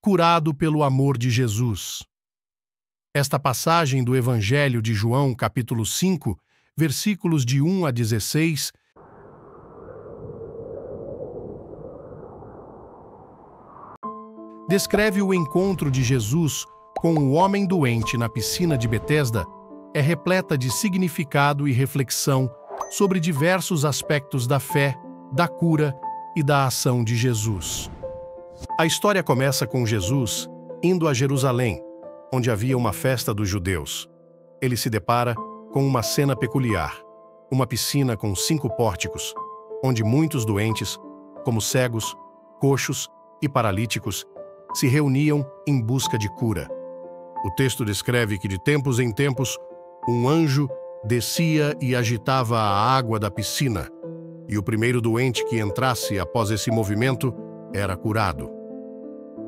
curado pelo amor de Jesus. Esta passagem do Evangelho de João, capítulo 5, versículos de 1 a 16, descreve o encontro de Jesus com o homem doente na piscina de Betesda, é repleta de significado e reflexão sobre diversos aspectos da fé, da cura e da ação de Jesus. A história começa com Jesus indo a Jerusalém, onde havia uma festa dos judeus. Ele se depara com uma cena peculiar: uma piscina com cinco pórticos, onde muitos doentes, como cegos, coxos e paralíticos, se reuniam em busca de cura. O texto descreve que de tempos em tempos um anjo descia e agitava a água da piscina, e o primeiro doente que entrasse após esse movimento era curado.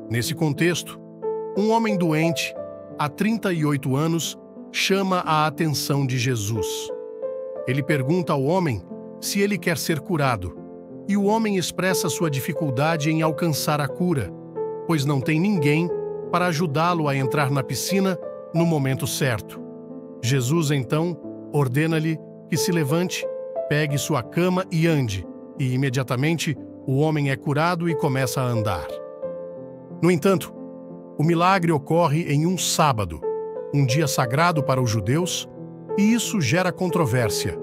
Nesse contexto, um homem doente, há 38 anos, chama a atenção de Jesus. Ele pergunta ao homem se ele quer ser curado, e o homem expressa sua dificuldade em alcançar a cura pois não tem ninguém para ajudá-lo a entrar na piscina no momento certo. Jesus então ordena-lhe que se levante, pegue sua cama e ande, e imediatamente o homem é curado e começa a andar. No entanto, o milagre ocorre em um sábado, um dia sagrado para os judeus, e isso gera controvérsia.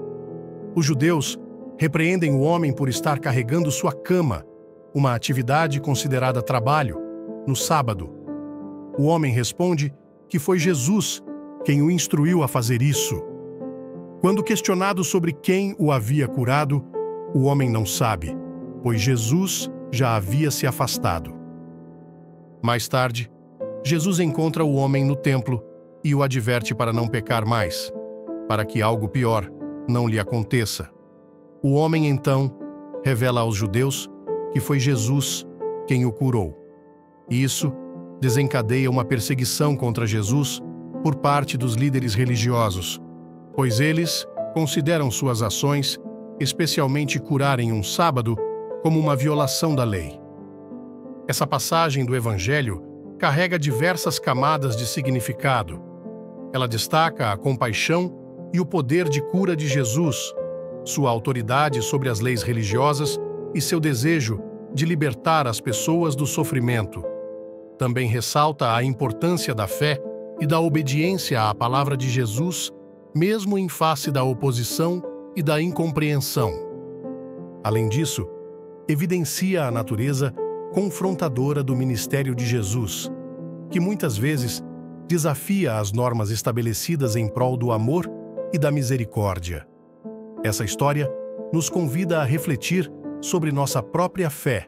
Os judeus repreendem o homem por estar carregando sua cama, uma atividade considerada trabalho, no sábado. O homem responde que foi Jesus quem o instruiu a fazer isso. Quando questionado sobre quem o havia curado, o homem não sabe, pois Jesus já havia se afastado. Mais tarde, Jesus encontra o homem no templo e o adverte para não pecar mais, para que algo pior não lhe aconteça. O homem então revela aos judeus que foi Jesus quem o curou. Isso desencadeia uma perseguição contra Jesus por parte dos líderes religiosos, pois eles consideram suas ações, especialmente curar em um sábado, como uma violação da lei. Essa passagem do Evangelho carrega diversas camadas de significado. Ela destaca a compaixão e o poder de cura de Jesus, sua autoridade sobre as leis religiosas e seu desejo de libertar as pessoas do sofrimento também ressalta a importância da fé e da obediência à palavra de Jesus, mesmo em face da oposição e da incompreensão. Além disso, evidencia a natureza confrontadora do ministério de Jesus, que muitas vezes desafia as normas estabelecidas em prol do amor e da misericórdia. Essa história nos convida a refletir sobre nossa própria fé,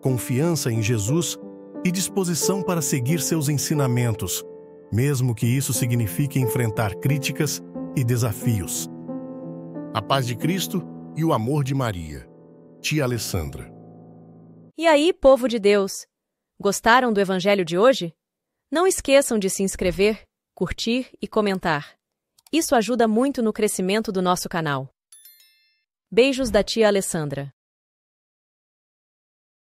confiança em Jesus e disposição para seguir seus ensinamentos, mesmo que isso signifique enfrentar críticas e desafios. A paz de Cristo e o amor de Maria. Tia Alessandra. E aí, povo de Deus? Gostaram do evangelho de hoje? Não esqueçam de se inscrever, curtir e comentar. Isso ajuda muito no crescimento do nosso canal. Beijos da tia Alessandra.